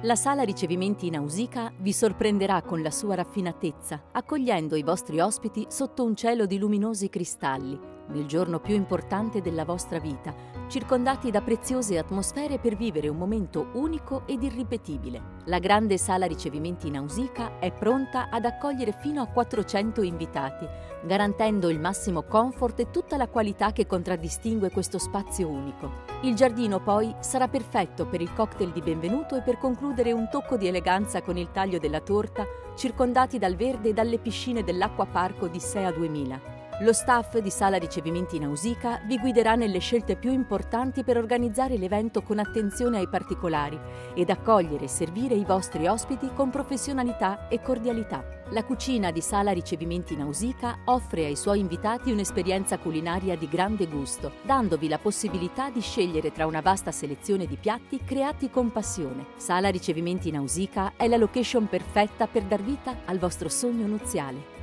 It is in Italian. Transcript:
La sala ricevimenti in Ausica vi sorprenderà con la sua raffinatezza, accogliendo i vostri ospiti sotto un cielo di luminosi cristalli, nel giorno più importante della vostra vita, circondati da preziose atmosfere per vivere un momento unico ed irripetibile. La grande sala ricevimenti in Ausica è pronta ad accogliere fino a 400 invitati, garantendo il massimo comfort e tutta la qualità che contraddistingue questo spazio unico. Il giardino poi sarà perfetto per il cocktail di benvenuto e per concludere un tocco di eleganza con il taglio della torta, circondati dal verde e dalle piscine dell'acqua parco di Sea 2000. Lo staff di Sala Ricevimenti Nausica vi guiderà nelle scelte più importanti per organizzare l'evento con attenzione ai particolari ed accogliere e servire i vostri ospiti con professionalità e cordialità. La cucina di Sala Ricevimenti Nausica offre ai suoi invitati un'esperienza culinaria di grande gusto, dandovi la possibilità di scegliere tra una vasta selezione di piatti creati con passione. Sala Ricevimenti Nausica è la location perfetta per dar vita al vostro sogno nuziale.